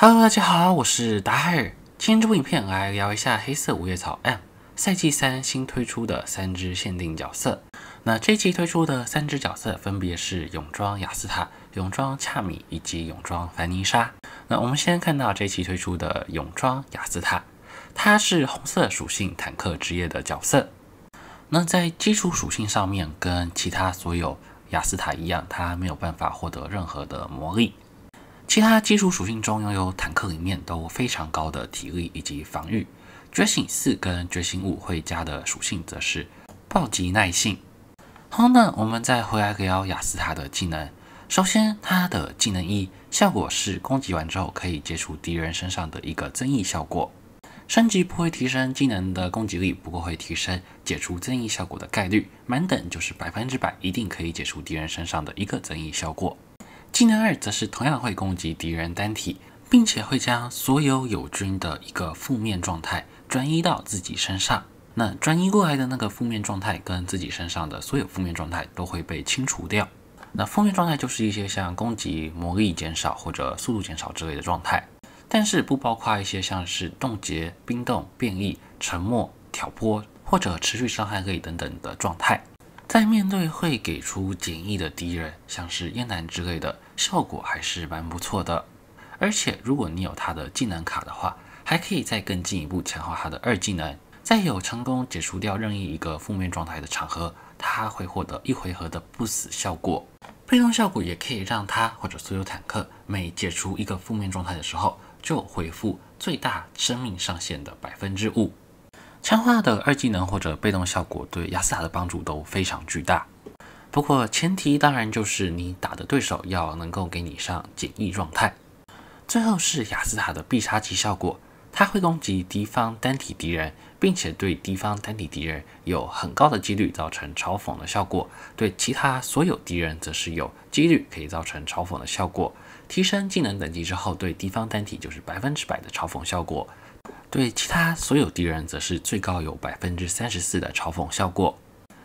Hello，大家好，我是达尔。今天这部影片来聊一下《黑色五叶草 M》赛季三新推出的三只限定角色。那这期推出的三只角色分别是泳装雅斯塔、泳装恰米以及泳装凡妮莎。那我们先看到这期推出的泳装雅斯塔，它是红色属性坦克职业的角色。那在基础属性上面，跟其他所有雅斯塔一样，它没有办法获得任何的魔力。其他基础属性中拥有坦克里面都非常高的体力以及防御。觉醒四跟觉醒五会加的属性则是暴击耐性。好，那我们再回来聊雅斯塔的技能。首先，它的技能一效果是攻击完之后可以解除敌人身上的一个增益效果。升级不会提升技能的攻击力，不过会提升解除增益效果的概率。满等就是百分之百，一定可以解除敌人身上的一个增益效果。技能二则是同样会攻击敌人单体，并且会将所有友军的一个负面状态转移到自己身上。那转移过来的那个负面状态跟自己身上的所有负面状态都会被清除掉。那负面状态就是一些像攻击、魔力减少或者速度减少之类的状态，但是不包括一些像是冻结、冰冻、变异、沉默、挑拨或者持续伤害类等等的状态。在面对会给出简易的敌人，像是燕南之类的，效果还是蛮不错的。而且如果你有他的技能卡的话，还可以再更进一步强化他的二技能。在有成功解除掉任意一个负面状态的场合，他会获得一回合的不死效果。被动效果也可以让他或者所有坦克每解除一个负面状态的时候，就恢复最大生命上限的百分之五。强化的二技能或者被动效果对雅斯塔的帮助都非常巨大，不过前提当然就是你打的对手要能够给你上简易状态。最后是雅斯塔的必杀技效果，它会攻击敌方单体敌人，并且对敌方单体敌人有很高的几率造成嘲讽的效果，对其他所有敌人则是有几率可以造成嘲讽的效果。提升技能等级之后，对敌方单体就是百分之百的嘲讽效果。对其他所有敌人，则是最高有百分之三十四的嘲讽效果。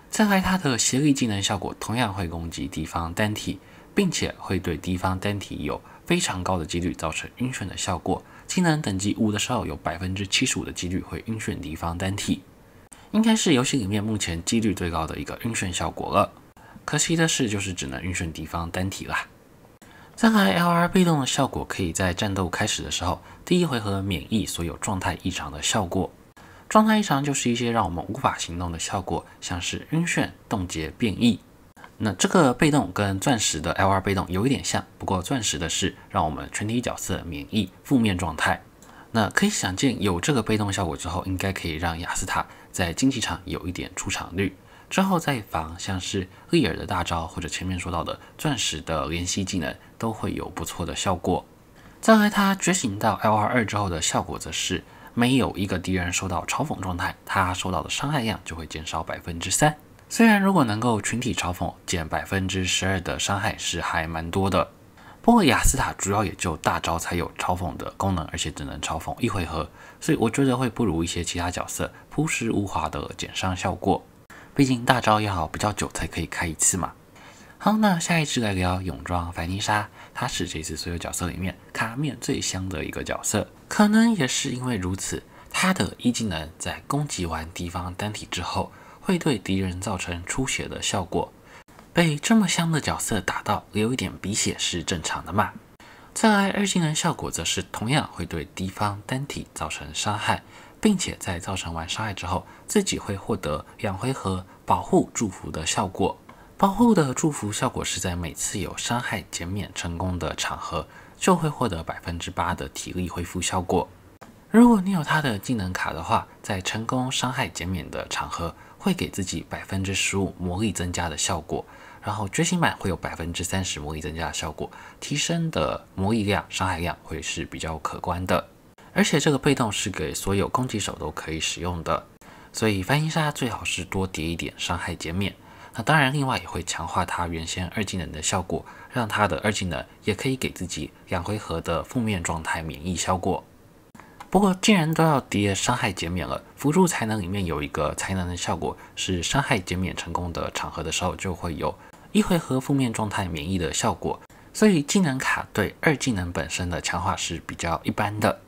再来，它的协力技能效果同样会攻击敌方单体，并且会对敌方单体有非常高的几率造成晕眩的效果。技能等级五的时候，有百分之七十五的几率会晕眩敌方单体，应该是游戏里面目前几率最高的一个晕眩效果了。可惜的是，就是只能晕眩敌方单体啦。再来，L.R. 被动的效果可以在战斗开始的时候，第一回合免疫所有状态异常的效果。状态异常就是一些让我们无法行动的效果，像是晕眩、冻结、变异。那这个被动跟钻石的 L.R. 被动有一点像，不过钻石的是让我们全体角色免疫负面状态。那可以想见，有这个被动效果之后，应该可以让雅斯塔在竞技场有一点出场率。之后再防像是利尔的大招，或者前面说到的钻石的连吸技能，都会有不错的效果。再来，他觉醒到 L R 二之后的效果，则是没有一个敌人受到嘲讽状态，他受到的伤害量就会减少百分之三。虽然如果能够群体嘲讽减百分之十二的伤害是还蛮多的，不过雅斯塔主要也就大招才有嘲讽的功能，而且只能嘲讽一回合，所以我觉得会不如一些其他角色朴实无华的减伤效果。毕竟大招要比较久才可以开一次嘛。好，那下一支来聊泳装凡妮莎，她是这次所有角色里面卡面最香的一个角色。可能也是因为如此，她的一技能在攻击完敌方单体之后，会对敌人造成出血的效果。被这么香的角色打到流一点鼻血是正常的嘛？再来二技能效果则是同样会对敌方单体造成伤害。并且在造成完伤害之后，自己会获得两回合保护祝福的效果。保护的祝福效果是在每次有伤害减免成功的场合，就会获得百分之八的体力恢复效果。如果你有他的技能卡的话，在成功伤害减免的场合，会给自己百分之十五魔力增加的效果。然后觉醒版会有百分之三十魔力增加的效果，提升的魔力量、伤害量会是比较可观的。而且这个被动是给所有攻击手都可以使用的，所以凡妮莎最好是多叠一点伤害减免。那当然，另外也会强化他原先二技能的效果，让他的二技能也可以给自己两回合的负面状态免疫效果。不过既然都要叠伤害减免了，辅助才能里面有一个才能的效果，是伤害减免成功的场合的时候就会有一回合负面状态免疫的效果。所以技能卡对二技能本身的强化是比较一般的。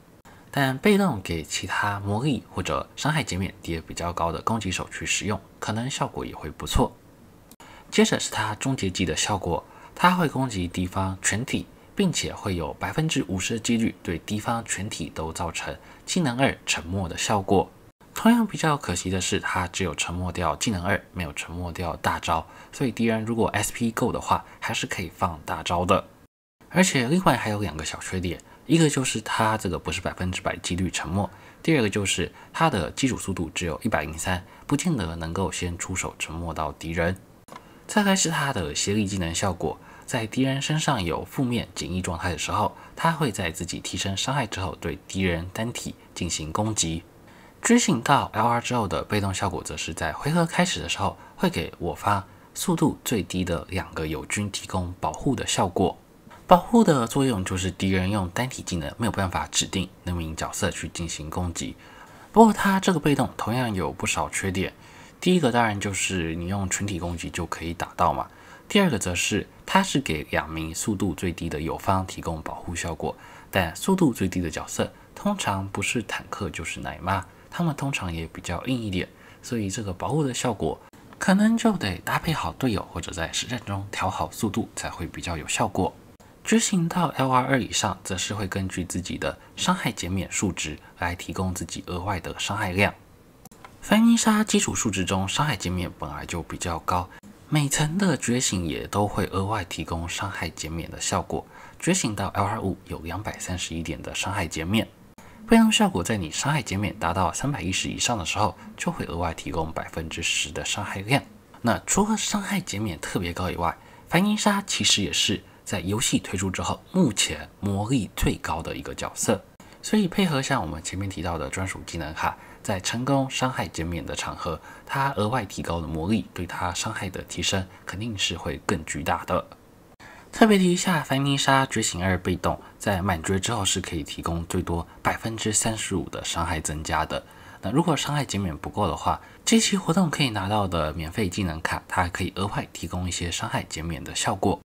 但被动给其他魔力或者伤害减免叠比较高的攻击手去使用，可能效果也会不错。接着是它终结技的效果，它会攻击敌方全体，并且会有百分之五十的几率对敌方全体都造成技能二沉默的效果。同样比较可惜的是，它只有沉默掉技能二，没有沉默掉大招，所以敌人如果 SP 够的话，还是可以放大招的。而且另外还有两个小缺点。一个就是它这个不是百分之百几率沉默，第二个就是它的基础速度只有一百零三，不见得能够先出手沉默到敌人。再来是它的协力技能效果，在敌人身上有负面简易状态的时候，它会在自己提升伤害之后对敌人单体进行攻击。觉醒到 LR 之后的被动效果，则是在回合开始的时候会给我方速度最低的两个友军提供保护的效果。保护的作用就是敌人用单体技能没有办法指定那名角色去进行攻击。不过它这个被动同样有不少缺点。第一个当然就是你用群体攻击就可以打到嘛。第二个则是它是给两名速度最低的友方提供保护效果，但速度最低的角色通常不是坦克就是奶妈，他们通常也比较硬一点，所以这个保护的效果可能就得搭配好队友或者在实战中调好速度才会比较有效果。觉醒到 L R 二以上，则是会根据自己的伤害减免数值来提供自己额外的伤害量。凡妮莎基础数值中伤害减免本来就比较高，每层的觉醒也都会额外提供伤害减免的效果。觉醒到 L R 五有两百三十一点的伤害减免，被动效果在你伤害减免达到三百一十以上的时候，就会额外提供百分之十的伤害量。那除了伤害减免特别高以外，凡妮莎其实也是。在游戏推出之后，目前魔力最高的一个角色，所以配合像我们前面提到的专属技能卡，在成功伤害减免的场合，它额外提高的魔力对它伤害的提升肯定是会更巨大的。特别提一下，凡妮莎觉醒二被动在满绝之后是可以提供最多百分之三十五的伤害增加的。那如果伤害减免不够的话，这期活动可以拿到的免费技能卡，它还可以额外提供一些伤害减免的效果。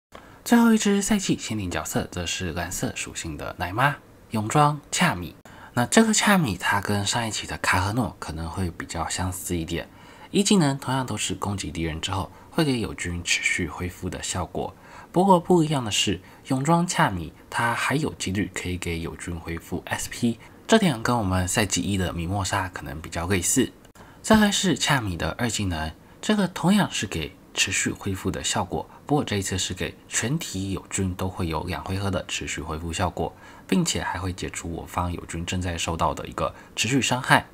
最后一只赛季限定角色则是蓝色属性的奶妈泳装恰米。那这个恰米它跟上一期的卡赫诺可能会比较相似一点，一技能同样都是攻击敌人之后会给友军持续恢复的效果。不过不一样的是，泳装恰米它还有几率可以给友军恢复 SP，这点跟我们赛季一的米莫莎可能比较类似。再来是恰米的二技能，这个同样是给持续恢复的效果。不过这一次是给全体友军都会有两回合的持续恢复效果，并且还会解除我方友军正在受到的一个持续伤害。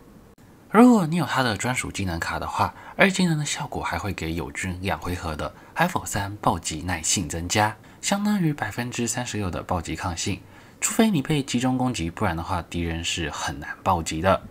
如果你有他的专属技能卡的话，二技能的效果还会给友军两回合的 F 三暴击耐性增加，相当于百分之三十六的暴击抗性。除非你被集中攻击，不然的话敌人是很难暴击的。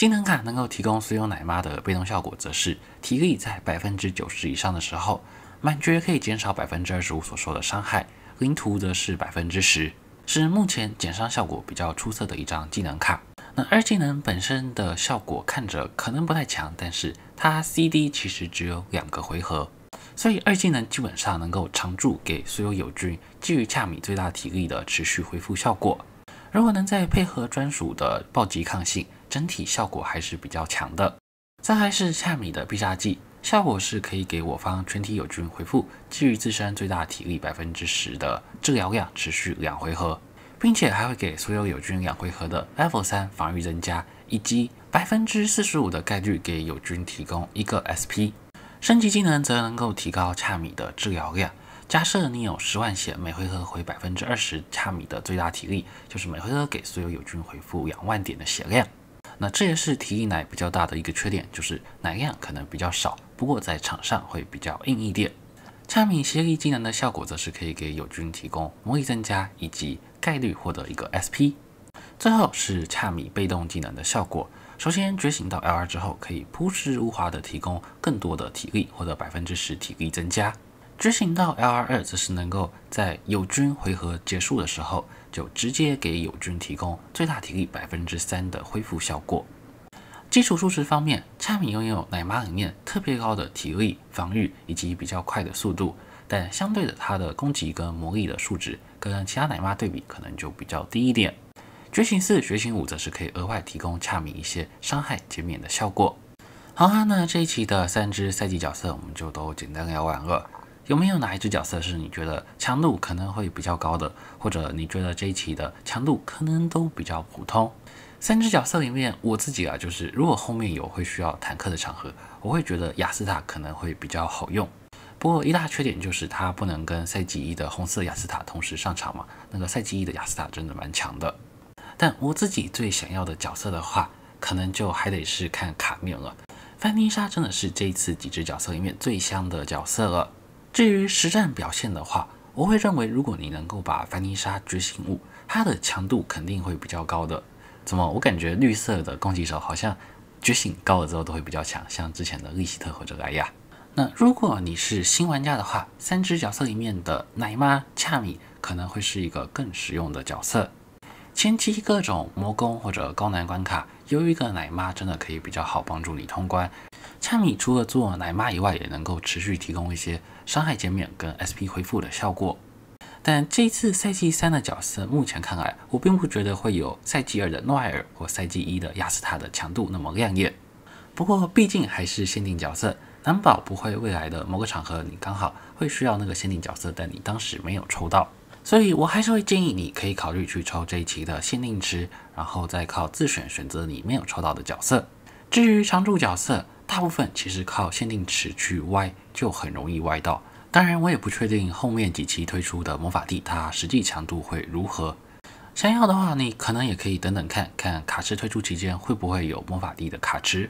技能卡能够提供所有奶妈的被动效果，则是体力在百分之九十以上的时候。满绝可以减少百分之二十五所受的伤害，灵图则是百分之十，是目前减伤效果比较出色的一张技能卡。那二技能本身的效果看着可能不太强，但是它 CD 其实只有两个回合，所以二技能基本上能够常驻给所有友军基于恰米最大体力的持续恢复效果。如果能再配合专属的暴击抗性，整体效果还是比较强的。再来是恰米的必杀技。效果是可以给我方全体友军回复基于自身最大体力百分之十的治疗量，持续两回合，并且还会给所有友军两回合的 Level 三防御增加，以及百分之四十五的概率给友军提供一个 SP。升级技能则能够提高恰米的治疗量。假设你有十万血，每回合回百分之二十恰米的最大体力，就是每回合给所有友军回复两万点的血量。那这也是体力奶比较大的一个缺点，就是奶量可能比较少。不过在场上会比较硬一点。恰米协力技能的效果则是可以给友军提供魔力增加以及概率获得一个 SP。最后是恰米被动技能的效果。首先觉醒到 LR 之后，可以朴实无华的提供更多的体力，获得百分之十体力增加。觉醒到 LR 二则是能够在友军回合结束的时候，就直接给友军提供最大体力百分之三的恢复效果。基础数值方面，恰米拥有奶妈里面特别高的体力、防御以及比较快的速度。但相对的，它的攻击跟魔力的数值跟其他奶妈对比，可能就比较低一点。觉醒四、觉醒五则是可以额外提供恰米一些伤害减免的效果。好啊，那这一期的三只赛季角色我们就都简单聊完了。有没有哪一只角色是你觉得强度可能会比较高的，或者你觉得这一期的强度可能都比较普通？三只角色里面，我自己啊，就是如果后面有会需要坦克的场合，我会觉得雅斯塔可能会比较好用。不过一大缺点就是它不能跟赛季一的红色雅斯塔同时上场嘛。那个赛季一的雅斯塔真的蛮强的。但我自己最想要的角色的话，可能就还得是看卡面了。范妮莎真的是这一次几只角色里面最香的角色了。至于实战表现的话，我会认为如果你能够把范妮莎觉醒物，它的强度肯定会比较高的。怎么？我感觉绿色的攻击手好像觉醒高了之后都会比较强，像之前的利希特或者莱亚。那如果你是新玩家的话，三只角色里面的奶妈恰米可能会是一个更实用的角色。前期各种魔攻或者高难关卡，有一个奶妈真的可以比较好帮助你通关。恰米除了做奶妈以外，也能够持续提供一些伤害减免跟 SP 恢复的效果。但这一次赛季三的角色，目前看来，我并不觉得会有赛季二的诺埃尔或赛季一的亚斯塔的强度那么亮眼。不过毕竟还是限定角色，难保不会未来的某个场合你刚好会需要那个限定角色，但你当时没有抽到。所以我还是会建议你可以考虑去抽这一期的限定池，然后再靠自选选择你没有抽到的角色。至于常驻角色，大部分其实靠限定池去歪就很容易歪到。当然，我也不确定后面几期推出的魔法地它实际强度会如何。想要的话，你可能也可以等等看看卡池推出期间会不会有魔法地的卡池。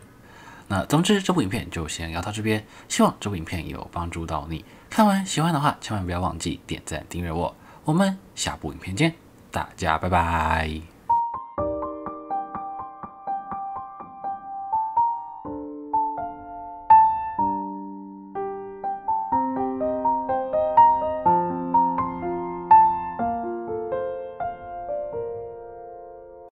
那总之，这部影片就先聊到这边，希望这部影片有帮助到你。看完喜欢的话，千万不要忘记点赞订阅我。我们下部影片见，大家拜拜。